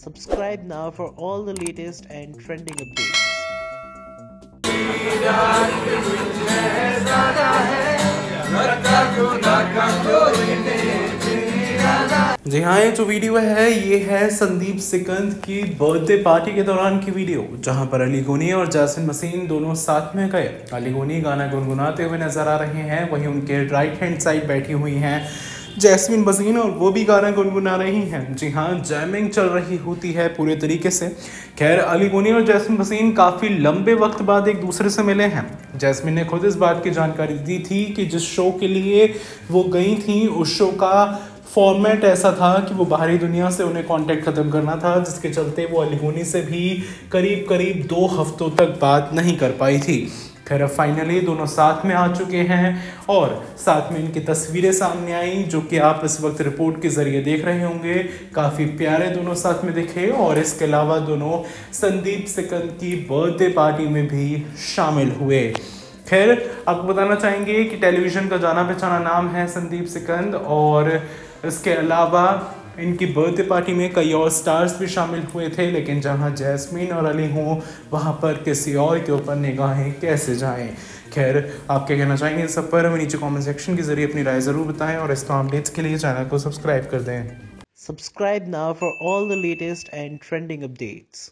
Subscribe now for all the latest and trending updates. जी हाँ ये जो वीडियो है, ये है संदीप सिकंद की बर्थडे पार्टी के दौरान की वीडियो, जहाँ पर अली गोनी और जासिन मसीन दोनों साथ में गए अली गोनी गाना गुनगुनाते हुए नज़र आ रहे हैं, वहीं उनके राइट हैंड साइड बैठी हुई हैं जैस्मिन बजीन और वो भी गाना गुनगुना रही हैं। जी हाँ जैमिंग चल रही होती है पूरे तरीके से। खैर, अली गोनी और जैस्मिन बसीन काफ़ी लंबे वक्त बाद एक दूसरे से मिले हैं। जैस्मिन ने खुद इस बात की जानकारी दी थी कि जिस शो के लिए वो गई थी, उस शो का फॉर्मेट ऐसा था कि वो बाहरी दुनिया से उन्हें कांटेक्ट ख़त्म करना था, जिसके चलते वो अलीगोनी से भी करीब करीब दो हफ्तों तक बात नहीं कर पाई थी। खैर, अब फाइनली दोनों साथ में आ चुके हैं और साथ में इनकी तस्वीरें सामने आई, जो कि आप इस वक्त रिपोर्ट के ज़रिए देख रहे होंगे। काफ़ी प्यारे दोनों साथ में दिखे और इसके अलावा दोनों संदीप सिकंद की बर्थडे पार्टी में भी शामिल हुए। खैर आपको बताना चाहेंगे कि टेलीविज़न का जाना पहचाना नाम है संदीप सिकंद और इसके अलावा इनकी बर्थडे पार्टी में कई और स्टार्स भी शामिल हुए थे, लेकिन जहाँ जैस्मीन और अली हों, वहाँ पर किसी और के ऊपर निगाहें कैसे जाएँ? खैर, आप क्या कहना चाहेंगे इस सब पर? हमें नीचे कमेंट सेक्शन के ज़रिए अपनी राय ज़रूर बताएँ और इस तमाम अपडेट्स के लिए चैनल को सब्सक्राइब कर दें। Subscribe now for all the latest and trending updates.